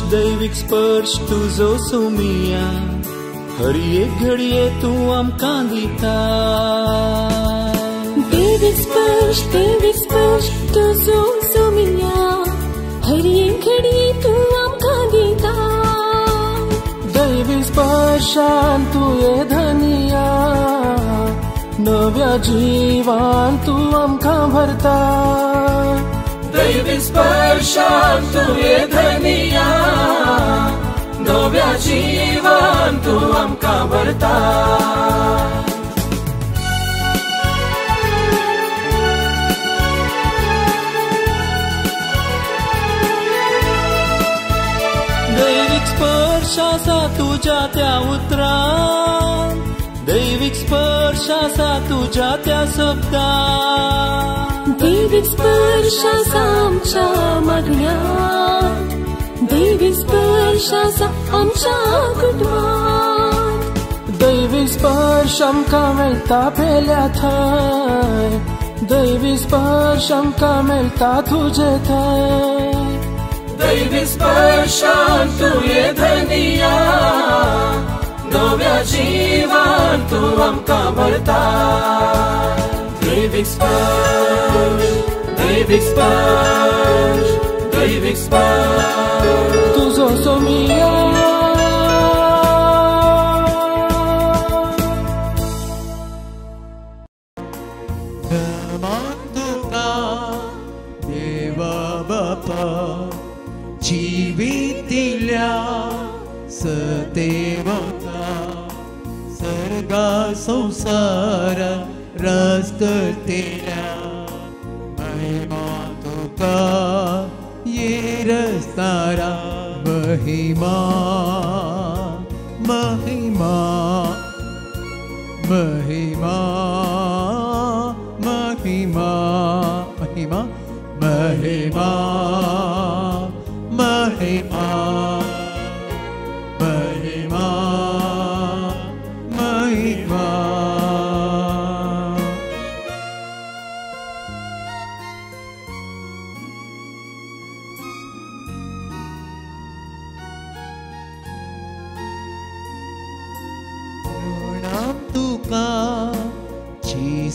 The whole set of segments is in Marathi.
दैविक स्पर्श दैविक स्पर्श सुमिया। हर एक घडये तूं आमकां दिता दैविक स्पर्श दैविक स्पर्श तुझो सोमिया। हर एक घडी तू आमकां दिता दैवी स्पर्शान तुये धनिया। नव्या जिवान तूं आमकां भरता दैवी स्पर्शान तुये धनिया jivan tuam ka bertahan David spărșa tuja te-a utran David spărșa sa tuja te-a săptat. David spărșa sa am cea मागण्यांत दैविक स्पर्श आसा आमच्या कुटुंबात दैवी स्पर्श आमकां मेळटा पेल्या थंय. दैवी स्पर्श आमकां मेळटा तुजे थंय. दैवी स्पर्शान तुये धनिया. नव्या जिवान तूं आमकां भरता दैविक स्पर्श दैविक स्पर्श. i expand Tus ojos míos संसार रस करतेला मैं मा तुका Mahima, Mahima, Mahima.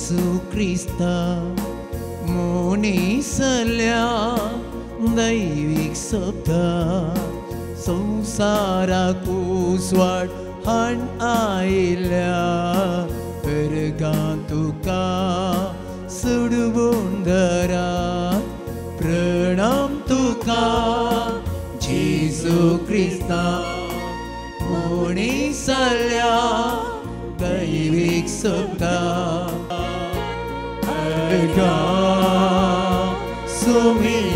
जेसू क्रिस्ता मोनिसल्या दैविक सप्ता संसाराक उसवाड हाण आयल्या परगा तुका सुडवून धरा प्रणाम तुका जेसू क्रिस्ता me.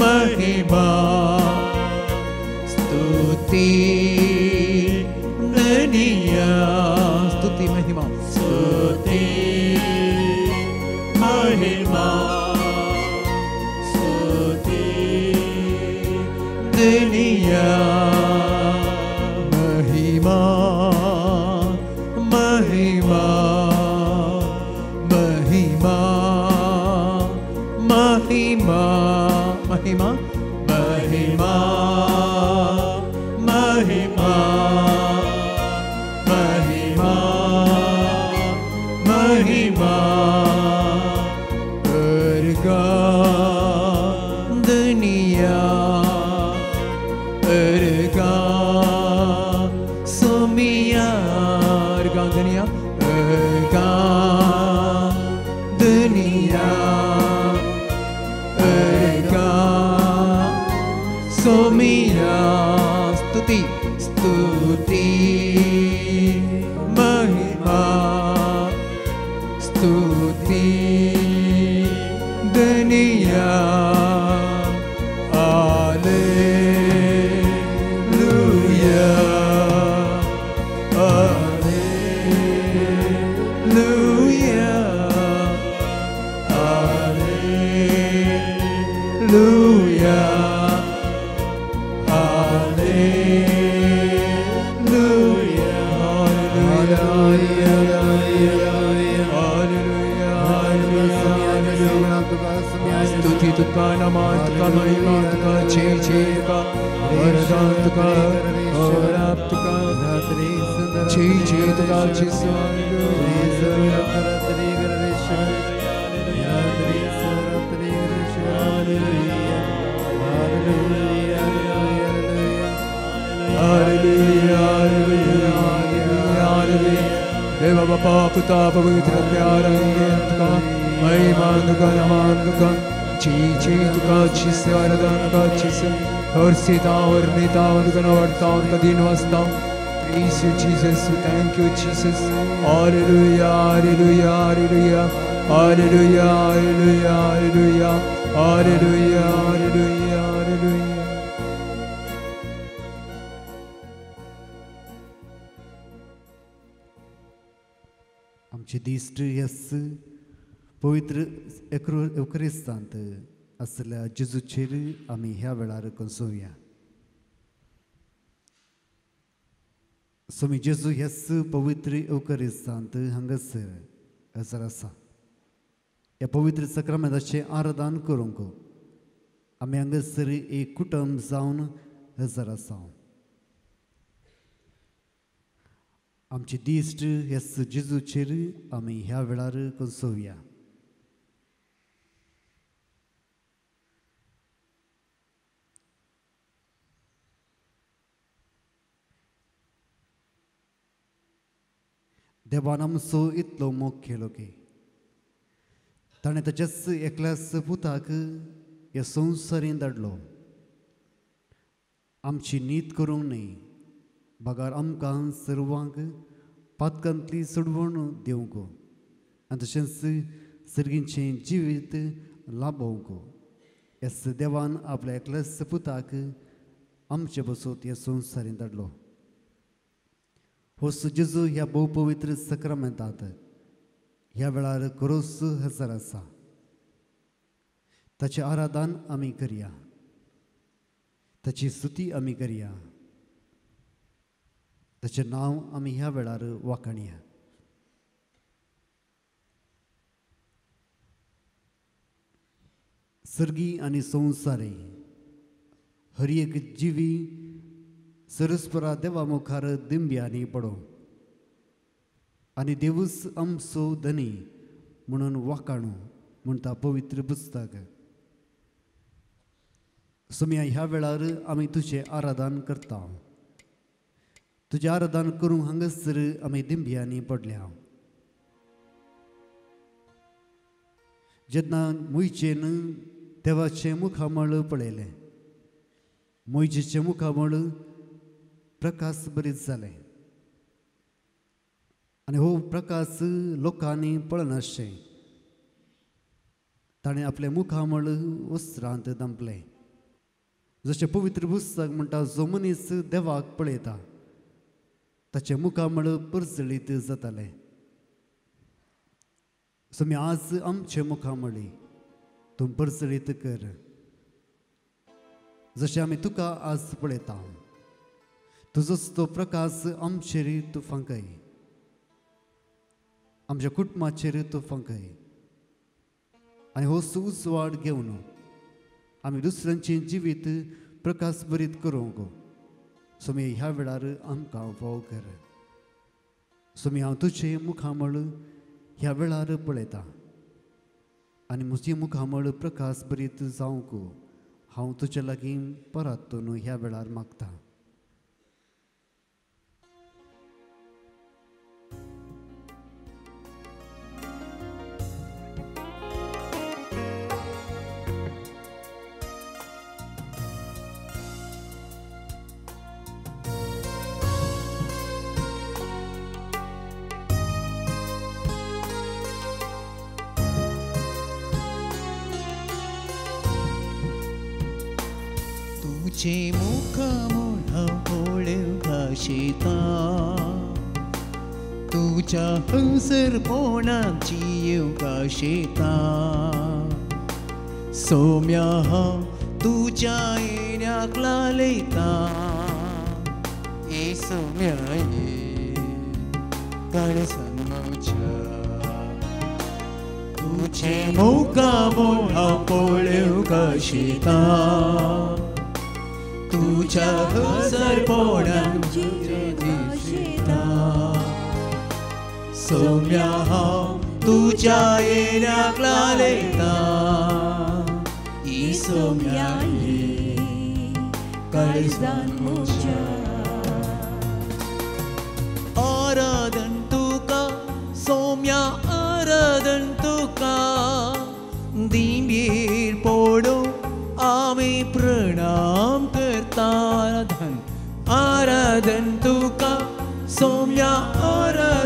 महिमा स्तुती धनिया स्तुती महिमा स्तुती महिमा स्तुती दुनिया for me. छे चेतना चिसा Dev bapa puta pavitra pyara yantka mai manduka namanduka chi chi tuka chi se varadanta chi se har sita var nita vanduka navartam kadin vastam praise you, Jesus. We thank you, Jesus. Hallelujah, hallelujah, hallelujah. Hallelujah, hallelujah, hallelujah. Hallelujah, hallelujah, hallelujah. आमची दिश्ट यस पवित्र एक्रु एवकरिस्तांत असल्या जेजूचेर आमी ह्या वेळार कसोवया स्वामी जेजू हेस पवित्र एवकरिस्तांत हांगासर हजर आसा ह्या पवित्र सक्रमेदाचे आराधन करूंक आमी हांगासर एक कुटुंब जावन हजर आसा आमची दिश्ट हेस जेजूचेर आमी ह्या वेळार कसोवया देवान आमचो इतलो मोग केलो की. ताणें ताच्याच एकल्या सपुताक ह्या संवसारीन धाडलो आमची नीत करूंक न्ही बागार आमकां सर्वांक पातकांतली सोडवण दिवंक आनी तशेंच सर्गींचें जिवीत लाभोवंक. ह्याच देवान आपल्या एकल्या सपुताक आमचे बसोत ह्या संवसारीन धाडलो हो जेजू ह्या भोव पवित्र ह्या वेळार खरोच हजर आसा ताचें आराधन आमी करया ताची स्तुती आमी करया ताचें नांव आमी ह्या वेळार वाखणया सर्गी आनी संवसारी हर एक जिवी सरस्परा देवा मुखार दिंब्यांनी पडो आनी देवूस आमचो धनी म्हणून वाकाणू म्हणटा पवित्र पुस्तक सोमिया ह्या वेळार आमी तुजें आराधन करता तुजें आराधन करूंक हांगासर आमी दिंब्यांनी पडल्या जेन्ना मुयचेन देवाचें मुखामळ पळयलें मोयजेचें मुखामळ प्रकाश बरीच जालें आनी हो प्रकाश लोकांनी पळनाशें ताणें आपलें मुखामळ वस्त्रांत दांपलें जशें पवित्र पुस्तक म्हणटा जो मनीस देवाक पळयता ताचें मुखामळ परजळीत जातालें. समी आज आमचे मुखामळी तूं परजळीत कर. जशें आमी तुका आज पळयता. तुजोच तो प्रकाश आमचेर तूं फांकय आमच्या कुटुंबाचेर तूं फांकय आनी हो उजवाड घेवन आमी दुसऱ्यांचें जिवीत प्रकाश बरीत करूंक। सोमी ह्या वेळार आमकां फाव कर। सोमी हांव तुजें मुखामळ ह्या वेळार पळयतां। आनी म्हजी मुखामळ प्रकाश बरीत जावंक हांव तुजे लागीं परातून ह्या वेळार मागतां। तुझ्या हंसर पोणाची येवका शेता सोम्या हांव तुझ्या येण्याक लालयता ए सोम्या ये काळजान म्हज्या तुझे मोका मोढा पोळेव घाशिता तुझ्या हंसर पोणाची दिसता सोम्या हांव तुझ्या येण्याक लालयता ई सोम्या ये काळजान म्हज्या आराधन तुका सोम्या आराधन तुका दिंबीर पोडो आमी प्रणाम करता आराधन आराधन तुका सोम्या आराधन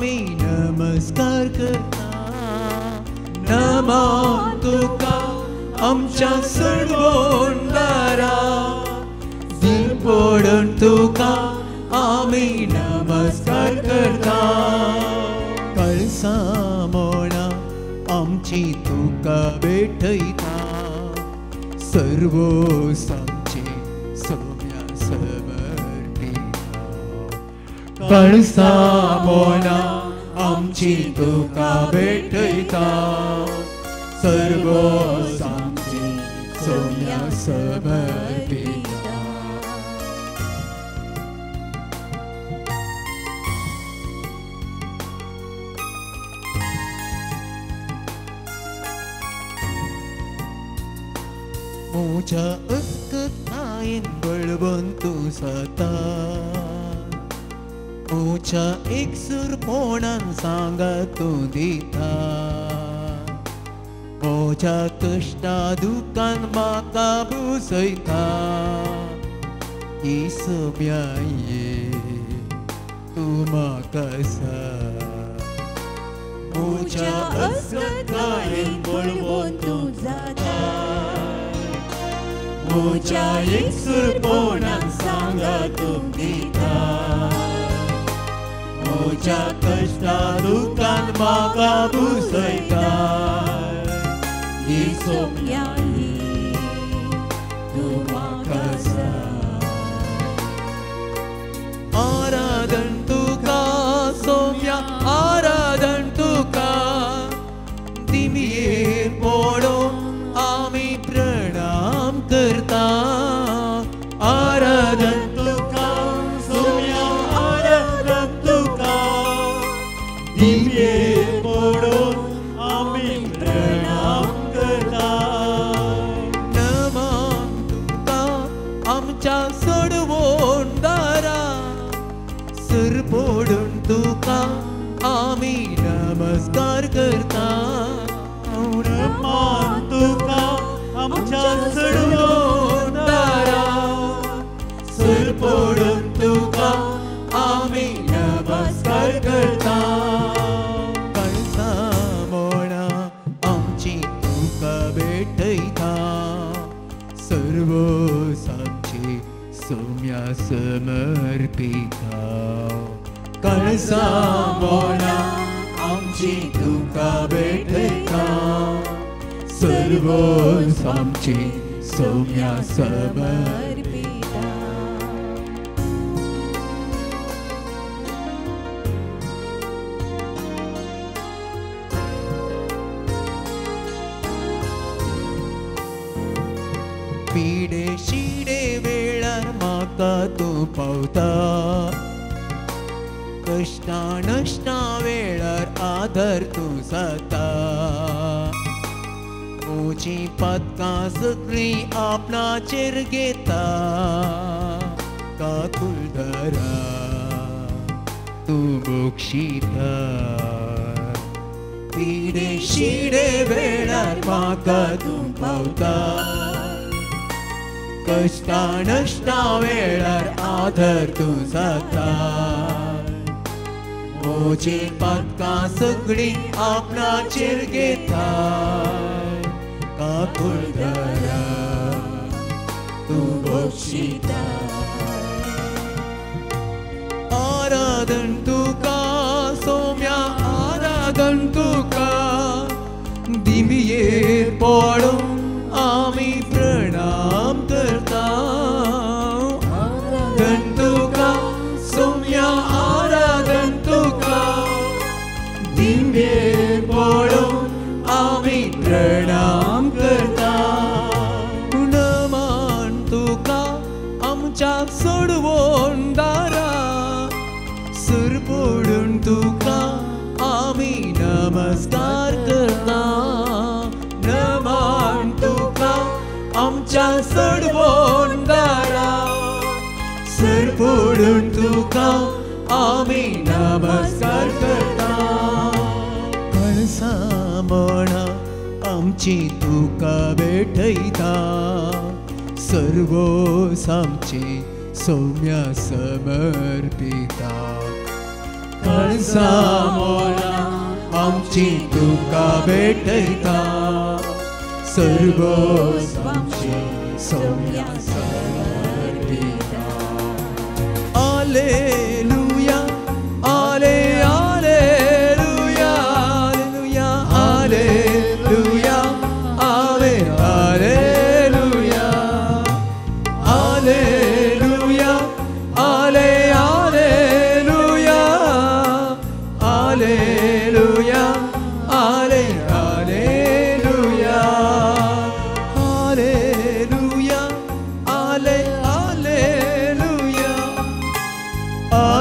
आमी नमस्कार करता। नमान तुका आमच्या सडवून दारा सरपोडून तुका आमी नमस्कार करता। कळसा मोणा आमची तुका भेटयता सर्व कळसा मोना आमची तुका भेटयता. सर्व सांचे सोन्या समर्पिता मुझ्या अस्कतायेन बळवंतू सता ऊँचा एक सुर कोणान सांग तू दिता। म्हज्या कश्टा दुकान म्हाका बुसयता ही तू म्हाका सांग म्हज्या असतायेन बळवून तू जाता। म्हज्या एक सुर सुरपोणाक सांग तू दिता। मोच्या कष्टा दुकान म्हाका बुसयता ही सोम्या तू म्हाका आराधन तुका सोम्या आराधन तुका दिमिये पोडो आमी प्रणाम समर्पिता। कणसा मोणा आमची तुका भेटयता सर्व आमची सोम्या समर्पिता। तूं पावता कश्टा नश्टा वेळार आदर तूं जाता म्हजी पदकां सगळीं आपणाचेर घेता काकुल धरा तूं मोक्षिता पिडे शिडे वेळार म्हाका तूं पावता कष्टा नष्टा वेळार आधर तू जाता मोची पातकां सगळी आपणाचेर घेता काकुळ धरा, तू बक्षिता आराधन तुका सोम्या आराधन तुका दिमियेर पडून सोडवून दारा सुर पडून नमस्कार करता नमान तुका आमच्या सर पडून तुका नमस्कार करता आमची तुका भेटयता सर्व आमची सौम्या समर्पिता कळसा म्हणा आमची तुका भेटयता सर्व आमची Soumya समर्पिता Alleluia,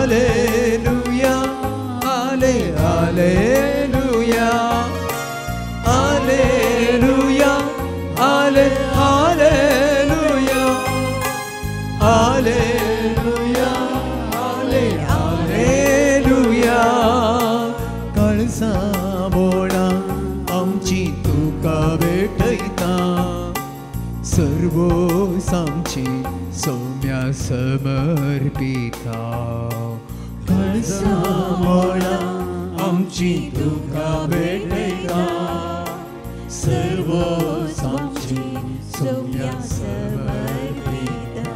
Alleluia, alle, alleluia, alleluia, alle, alleluia, alleluia, alle, alleluia. कळसा बोळा आमची तुका भेटयता सर्व सामची सौम्या समर्पिता कळसा बोळा आमची तुका भेटयता सर्व सामची सौम्या समर्पिता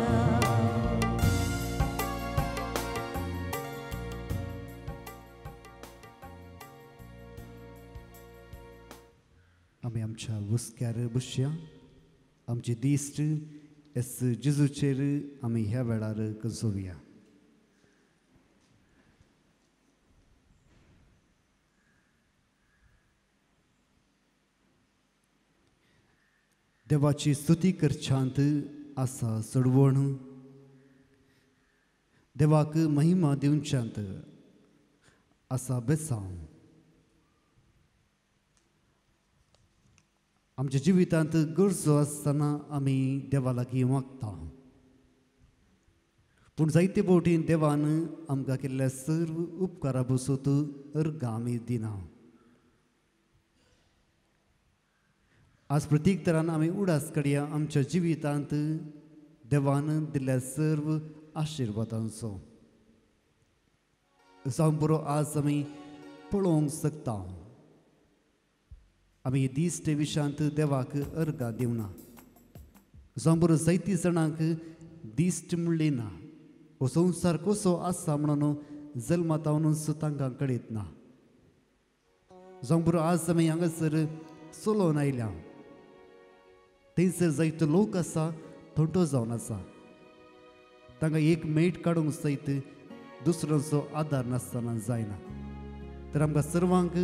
आमी आमच्या हुस्क्यार बसया आमचे दिश्ट एस जेजूचेर आमी ह्या वेळार कंसोवया देवाची स्तुती करच्यांत आसा सोडवण. देवाक महिमा दिवच्यांत आसा बेसांव. आमच्या जिवितांत गरजो आसतना आमी देवा लागीं मागता पूण जायते फावटी देवान आमकां केल्ल्या सर्व उपकारा बसूत अर्घ आमी दिना. आज प्रत्येक तरान आमी उडास काडया आमच्या जिवितांत. देवान दिल्ल्या सर्व आशिर्वादांचो. जावं बरो आज आमी पळोवंक शकता. आमी दिश्ट विशांत देवाक अर्गा दिवना. जावं बरो जायती जाणांक दिश्ट म्हणली ना. हो संसार कसो आसा म्हणून जल्मातावन तांकां कळीत ना. जावं बरो आज आमी हांगासर चलोवन आयल्या. थंयसर जायतो लोक आसा थोटो जावन आसा तांकां एक मेट काडूंक सयत दुसऱ्यांचो आदार नासतना जायना. तर आमकां सर्वांक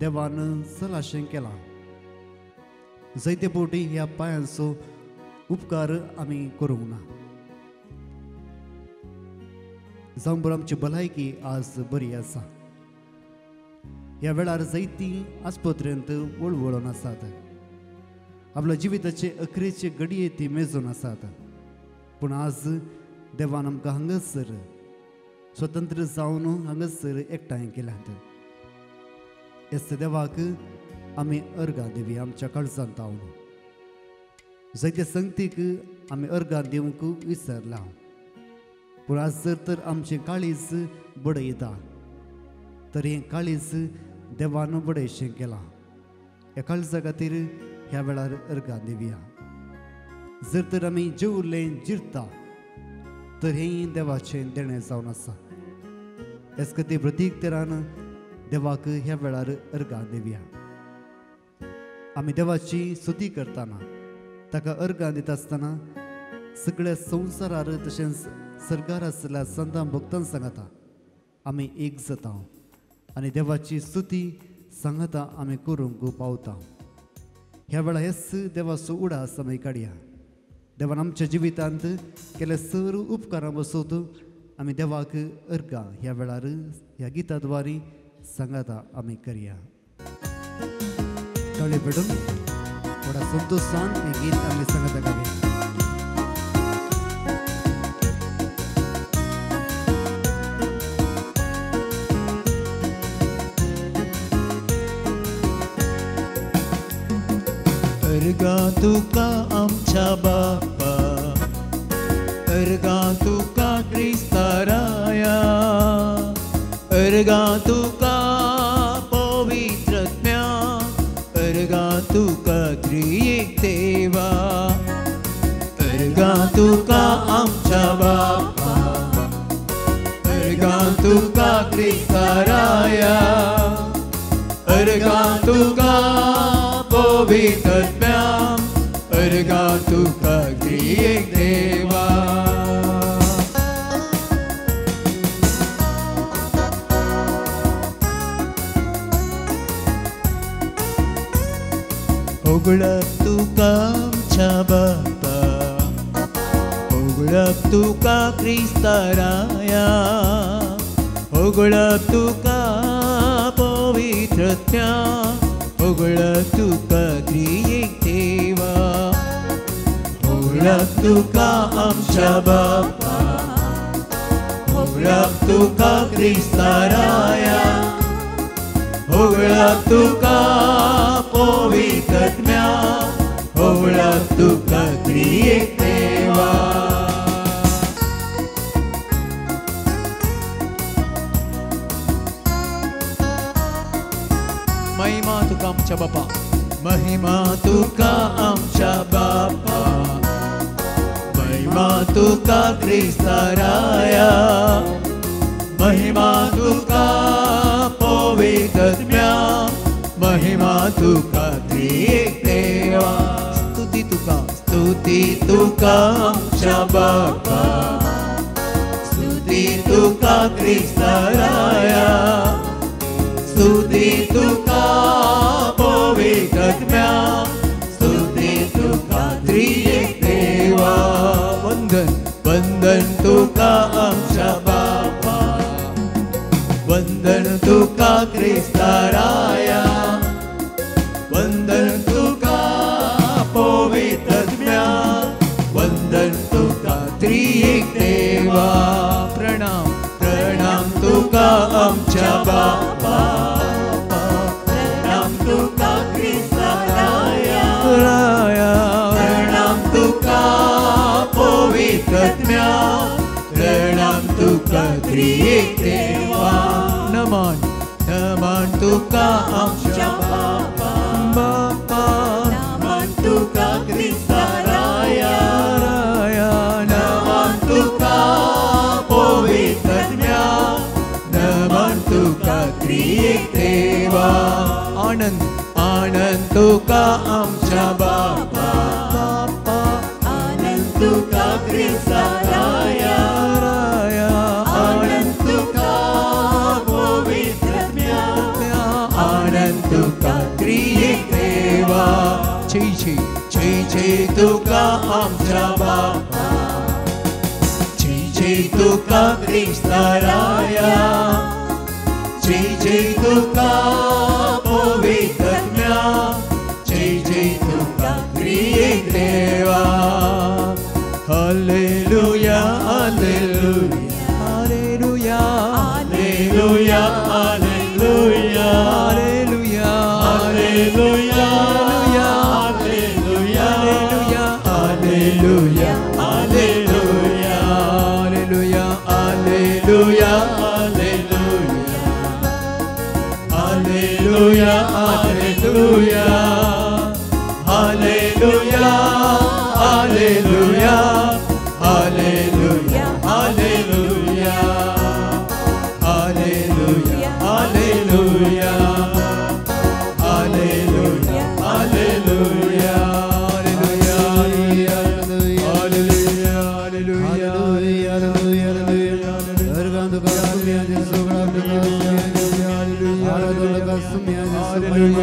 देवान सलाशें केलां. जायते फावटी ह्या पांयांचो उपकार आमी करूंक ना. जावं बरो आमची भलायकी आज बरी आसा. ह्या वेळार जायतीं आस्पत्रेंत वळवळून आसात. आपल्या जिविताचे अखरेचे घडये ती मेजून आसात पूण आज देवान आमकां हांगासर स्वतंत्र जावन हांगासर एकठांय केल्यात एस देवाक आमी अर्घां देवी आमच्या काळजांत तावन जायते संगतीक आमी अर्घां दिवंक विसरला. पूण आज जर तर आमचें काळीज बडयता तर हें काळीज देवान बडयशें केलां. ह्या काळजा खातीर ह्या जर आमी जेवलें जिरता तर हें देवाचें देणें जावन आसा हेच खातीर प्रतीक तरान देवाक ह्या वेळार अर्गां दिवया आमी देवाची स्तुती करतना ताका अर्गां दिता आसतना सगळ्या संवसारार तशेंच सरकार आसलेल्या संतां भक्तां सांगता आमी एक जाता आनी देवाची स्तुती सांगता आमी करूंक पावता ह्या वेळा हेच देवाचो उडास आमी काडया देवान आमच्या जिवितांत केले सर उपकारां बसोत आमी देवाक अर्गां ह्या वेळार ह्या गिता द्वारे सांगता आमी करया कळ्ळें पेटून थोडा संतोषान हे गीत आमी सांगता गावया Tergantukah amcha Bapa Tergantukah Krista Raya Tergantukah Pavitratmya Tergantukah Triyek Deva Tergantukah amcha Bapa Tergantukah Krista Raya Tergantukah Pavitratmya ओगळप तुका आमच्या बापा ओगळप तुका क्रिस्ताराया ओगळप उगड़ पवित्रत्या ओगळप तुका क्रियेक देवा ओगळप तुका आमच्या बापा ओगळप तुका क्रिस्ताराया ओगळप तुका पवित्र उगडप तुका देवा महिमा तुका आमच्या बापा. महिमा तुका आमच्या बापा. महिमा तुका क्रिस्ताराया महिमा तुका पवित्रत्म्या महिमा तुका Stuti tukang Syabaka Stuti tukang Krista Raya Stuti tukang Pavikatmya Stuti tukang Triyek ी तुवान्धन बन्धन तु का शाबा बन्धन Krista Raya देवा प्रणाम प्रणाम तुका आमच्या बापा प्रणाम प्रणाम तुका पवित्रत्म्या प्रणाम तुका त्रिएक देवा। नमन नमन तुका आमच्या देवा। आनंद आनंद तुका आमच्या बापा बापा आनंद तुका क्रिस्ताराया आनंद तुका पवित्रत्म्या आनंद तुका त्रिएक देवा। छी छी छी छी तुका आमच्या बापा छी छी तुका क्रिस्ताराया जय जय दुर्गा धन्य। जय जय दुर्गे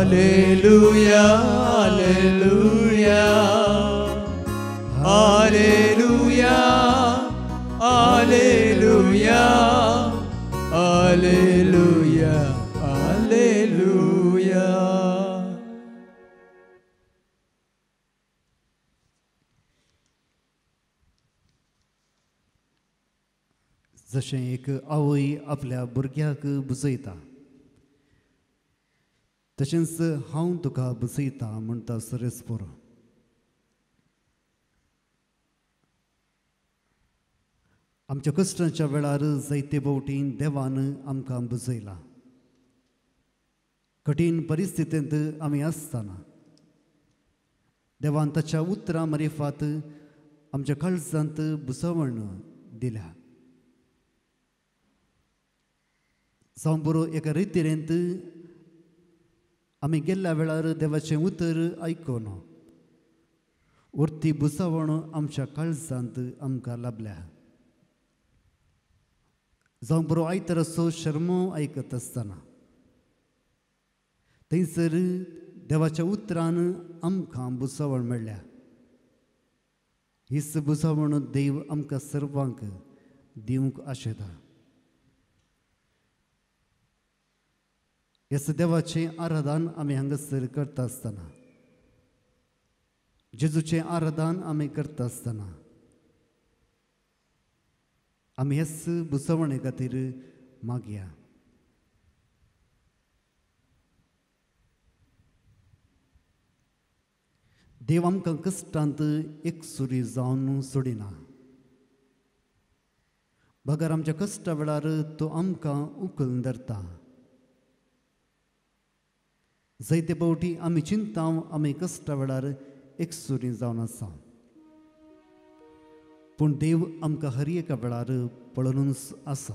Hallelujah, Hallelujah, Hallelujah, Hallelujah, Hallelujah, Hallelujah. जशें एक आवय आपल्या भुरग्याक बुजयता तशेंच हांव तुका बसयता म्हणटा सरेस्पोर आमच्या कश्टांच्या वेळार जायते भोवटीन देवान आमकां बुजयला. कठीण परिस्थितींत आमी आसतना देवान ताच्या उतरां मरिफात आमच्या काळजांत बुसवण दिल्या. जावं बरो एका रितीरेंत आमी गेल्ल्या वेळार देवाचें उतर आयकून उरती बुसावण आमच्या काळजांत आमकां लाभल्या जावं बरो आयतर असो शर्मो आयकत आसतना थंयसर देवाच्या उतरान आमकां बुसावण मेळ्ळ्या हीच बुसावण देव आमकां सर्वांक दिवंक आशेता ह्या देवाचें आराधन आमी हांगासर करता आसतना जेजूचें आराधन आमी करता आसतना आमी हेच बुसवणे खातीर मागया देव आमकां कश्टांत एक सुरी जावन सोडिना बगर आमच्या कश्टा वेळार तो आमकां उखलून धरता जायते पावटी आमी चिंता आमी कश्टा वेळार एक सुरी जावन आसा पूण देव आमकां हर एका वेळार पळोवनूच आसा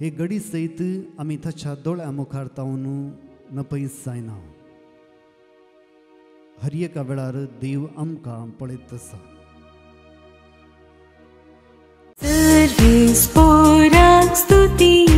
हे गडी सयत आमी ताच्या दोळ्या मुखार तावन नपयस जायना. हर एका वेळार देव आमकां पळयत आसा स्तुती.